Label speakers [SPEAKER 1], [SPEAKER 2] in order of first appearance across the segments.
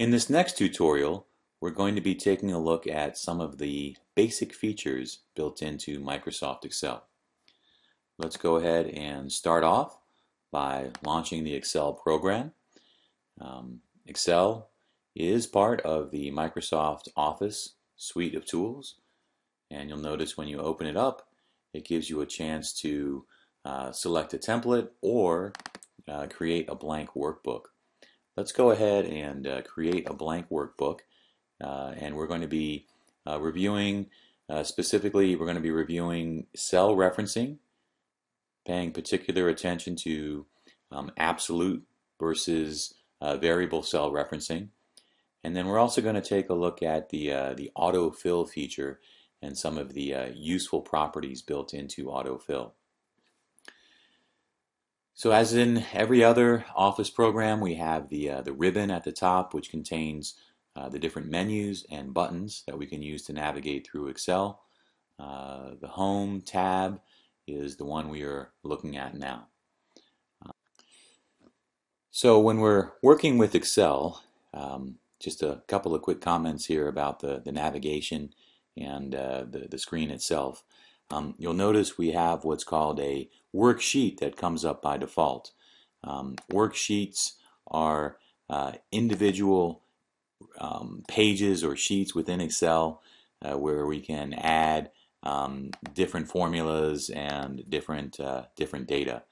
[SPEAKER 1] In this next tutorial, we're going to be taking a look at some of the basic features built into Microsoft Excel. Let's go ahead and start off by launching the Excel program. Um, Excel is part of the Microsoft Office suite of tools and you'll notice when you open it up it gives you a chance to uh, select a template or uh, create a blank workbook. Let's go ahead and uh, create a blank workbook uh, and we're going to be uh, reviewing uh, specifically we're going to be reviewing cell referencing paying particular attention to um, absolute versus variable cell referencing and then we're also going to take a look at the the autofill feature and some of the useful properties built into autofill. So as in every other Office program, we have the, uh, the ribbon at the top, which contains uh, the different menus and buttons that we can use to navigate through Excel. Uh, the Home tab is the one we are looking at now. so when we're working with Excel, um, just a couple of quick comments here about the, the navigation and uh, the, the screen itself. Um, you'll notice we have what's called a worksheet that comes up by default. Um, worksheets are uh, individual um, pages or sheets within Excel uh, where we can add um, different formulas and different uh, different data.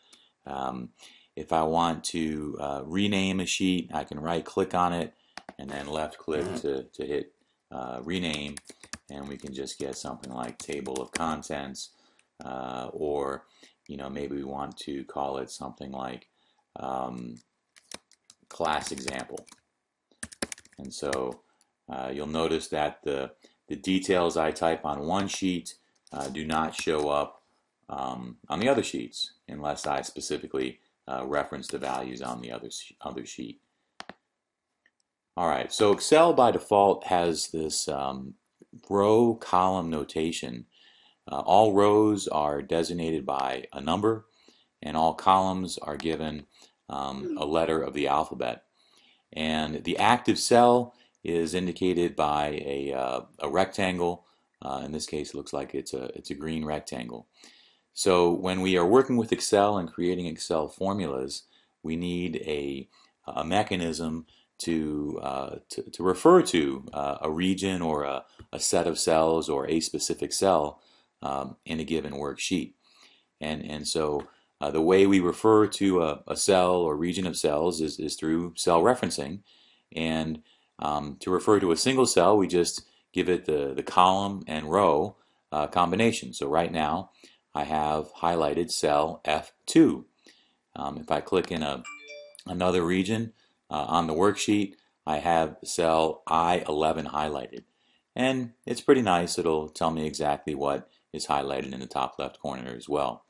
[SPEAKER 1] Um, if I want to uh, rename a sheet, I can right click on it and then left click to, to hit uh, rename and we can just get something like table of contents uh, or you know maybe we want to call it something like um, class example and so uh, you'll notice that the the details I type on one sheet uh, do not show up um, on the other sheets unless I specifically uh, reference the values on the other, other sheet. All right, so Excel by default has this um, row column notation. Uh, all rows are designated by a number and all columns are given um, a letter of the alphabet. And the active cell is indicated by a, uh, a rectangle. Uh, in this case, it looks like it's a, it's a green rectangle. So when we are working with Excel and creating Excel formulas, we need a, a mechanism to, uh, to, to, refer to uh, a region or a, a, set of cells or a specific cell um, in a given worksheet. And, and so uh, the way we refer to a, a, cell or region of cells is, is through cell referencing. And um, to refer to a single cell, we just give it the, the column and row uh, combination. So right now, I have highlighted cell F2. Um, if I click in a, another region, uh, on the worksheet, I have cell I11 highlighted. And it's pretty nice. It'll tell me exactly what is highlighted in the top left corner as well.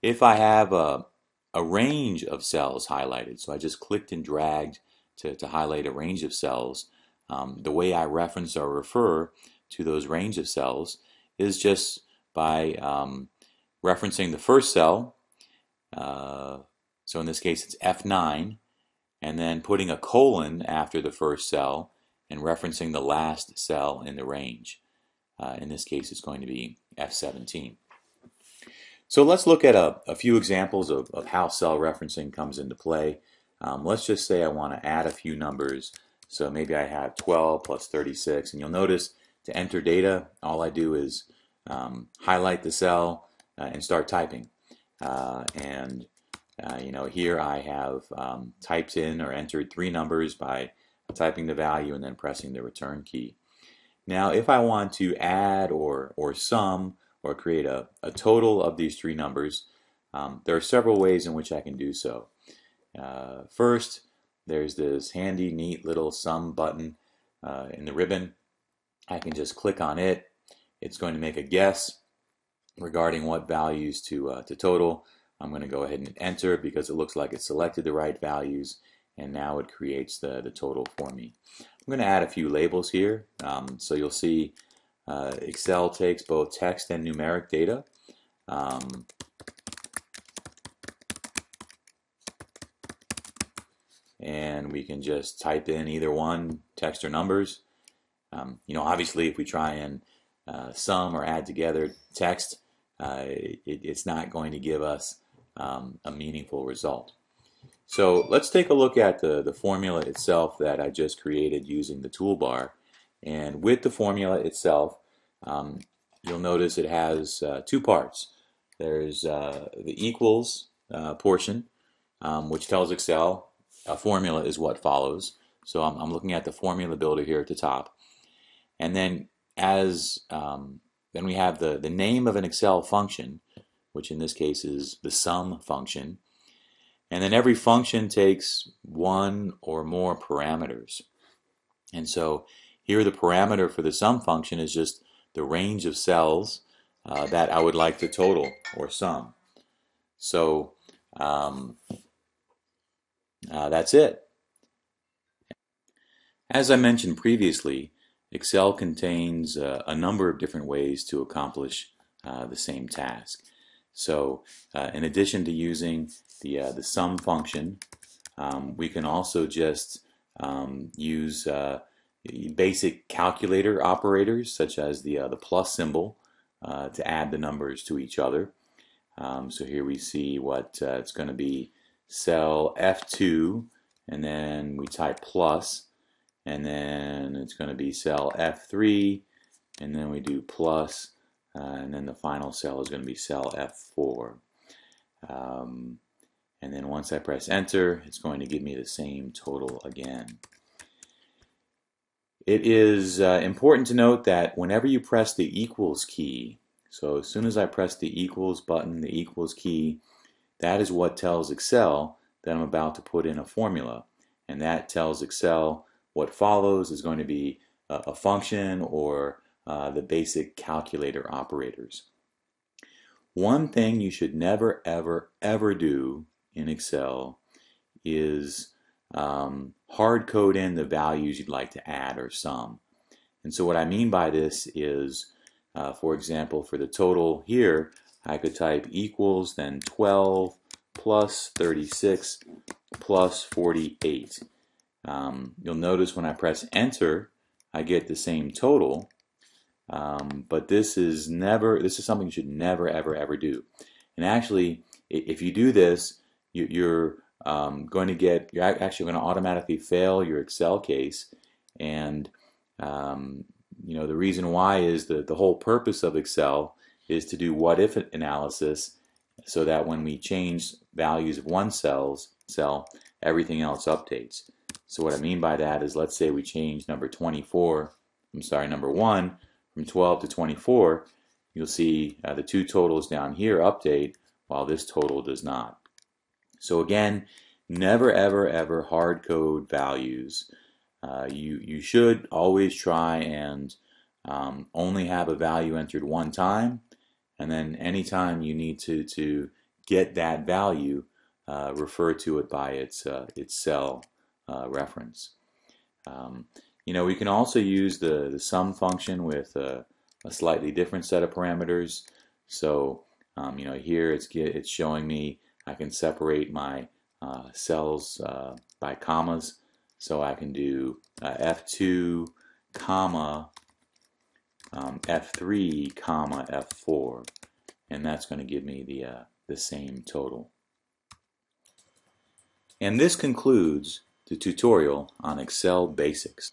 [SPEAKER 1] If I have a, a range of cells highlighted, so I just clicked and dragged to, to highlight a range of cells, um, the way I reference or refer to those range of cells is just by um, referencing the first cell. Uh, so in this case, it's F9 and then putting a colon after the first cell and referencing the last cell in the range. Uh, in this case, it's going to be F17. So let's look at a, a few examples of, of, how cell referencing comes into play. Um, let's just say I want to add a few numbers. So maybe I have 12 plus 36, and you'll notice to enter data, all I do is um, highlight the cell uh, and start typing. Uh, and uh, you know, here I have um, typed in or entered three numbers by typing the value and then pressing the return key. Now, if I want to add or, or sum or create a, a total of these three numbers, um, there are several ways in which I can do so. Uh, first, there's this handy, neat little sum button uh, in the ribbon. I can just click on it. It's going to make a guess regarding what values to, uh, to total. I'm going to go ahead and enter because it looks like it selected the right values and now it creates the, the total for me. I'm going to add a few labels here. Um, so you'll see uh, Excel takes both text and numeric data. Um, and we can just type in either one, text or numbers. Um, you know, obviously, if we try and uh, sum or add together text, uh, it, it's not going to give us um, a meaningful result. So let's take a look at the, the formula itself that I just created using the toolbar. And with the formula itself, um, you'll notice it has uh, two parts. There's uh, the equals uh, portion, um, which tells Excel a formula is what follows. So I'm, I'm, looking at the formula builder here at the top. And then as um, then we have the, the name of an Excel function, which in this case is the sum function. And then every function takes one or more parameters. And so here the parameter for the sum function is just the range of cells uh, that I would like to total or sum. So um, uh, that's it. As I mentioned previously, Excel contains uh, a number of different ways to accomplish uh, the same task. So uh, in addition to using the, uh, the sum function, um, we can also just um, use uh, basic calculator operators such as the, uh, the plus symbol uh, to add the numbers to each other. Um, so here we see what uh, it's going to be cell F2 and then we type plus and then it's going to be cell F3 and then we do plus, uh, and then the final cell is going to be cell F4 um, and then once I press enter it's going to give me the same total again. It is uh, important to note that whenever you press the equals key, so as soon as I press the equals button, the equals key, that is what tells Excel that I'm about to put in a formula. And that tells Excel what follows is going to be a, a function or uh, the basic calculator operators. One thing you should never, ever, ever do in Excel is um, hard code in the values you'd like to add or sum. And so what I mean by this is, uh, for example, for the total here, I could type equals then 12 plus 36 plus 48. Um, you'll notice when I press enter, I get the same total, um, but this is never, this is something you should never, ever, ever do. And actually, if you do this, you, are um, going to get, you're actually going to automatically fail your Excel case. And, um, you know, the reason why is that the whole purpose of Excel is to do what if analysis so that when we change values of one cell's cell, everything else updates. So what I mean by that is let's say we change number 24, I'm sorry, number 1 from 12 to 24, you'll see uh, the two totals down here update while this total does not. So again, never ever ever hard code values. Uh, you, you should always try and um, only have a value entered one time and then anytime you need to, to get that value, uh, refer to it by its, uh, its cell uh, reference. Um, you know, we can also use the, the sum function with a, a slightly different set of parameters. So, um, you know, here it's, it's showing me I can separate my uh, cells uh, by commas. So I can do uh, F2, comma, um, F3, comma, F4. And that's going to give me the, uh, the same total. And this concludes the tutorial on Excel Basics.